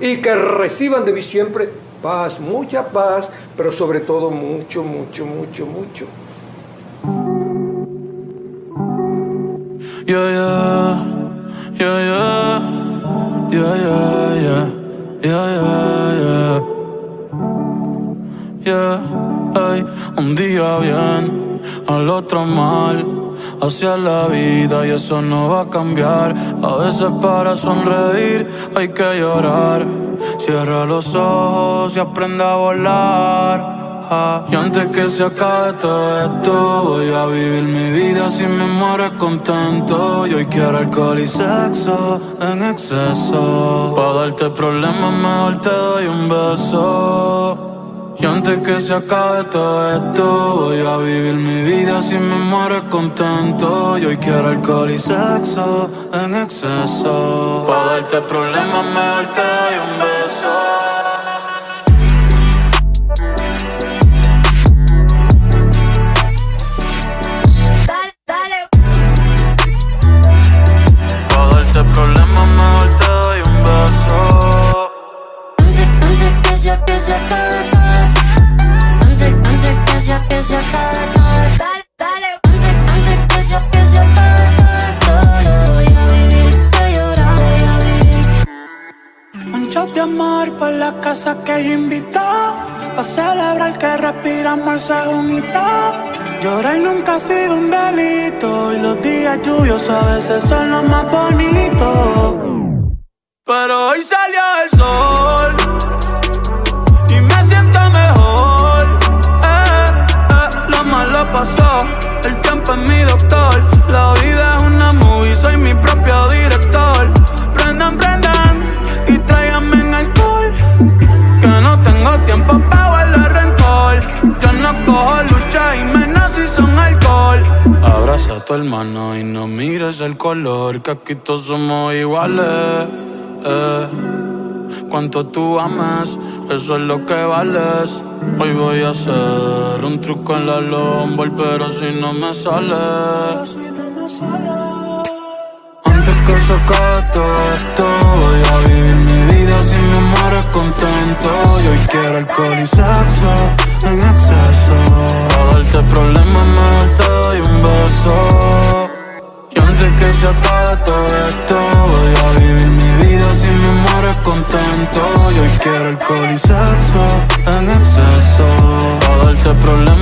Y que reciban de mí siempre paz, mucha paz, pero sobre todo mucho, mucho, mucho, mucho. Yeah, ay, un día bien, al otro mal hacia la vida y eso no va a cambiar. A veces para sonreír hay que llorar. Cierra los ojos y aprende a volar. Ah, y antes que se acabe todo esto, voy a vivir mi vida sin me muero contento. Y hoy quiero alcohol y sexo en exceso. Para darte problemas, mejor te doy un beso. Y antes que se acabe todo esto, voy a vivir mi vida sin me muero contento. Y hoy quiero alcohol y sexo en exceso. Para darte problemas, te doy un beso. Que yo invito. Pa' celebrar que respiramos el segundito. Llorar nunca ha sido un delito. Y los días lluviosos a veces son los más bonitos. Pero hoy salió el sol a tu hermano y no mires el color, que aquí todos somos iguales. Eh. Cuanto tú amas, eso es lo que vales. Hoy voy a hacer un truco en la lomba, pero si no me sale. Antes que se todo esto, voy a vivir mi vida sin me contento Y hoy quiero alcohol y sexo en exceso Para darte problemas que se acabe todo esto. Voy a vivir mi vida si me muero contento. Yo quiero alcohol y sexo en exceso. Pa' darte problemas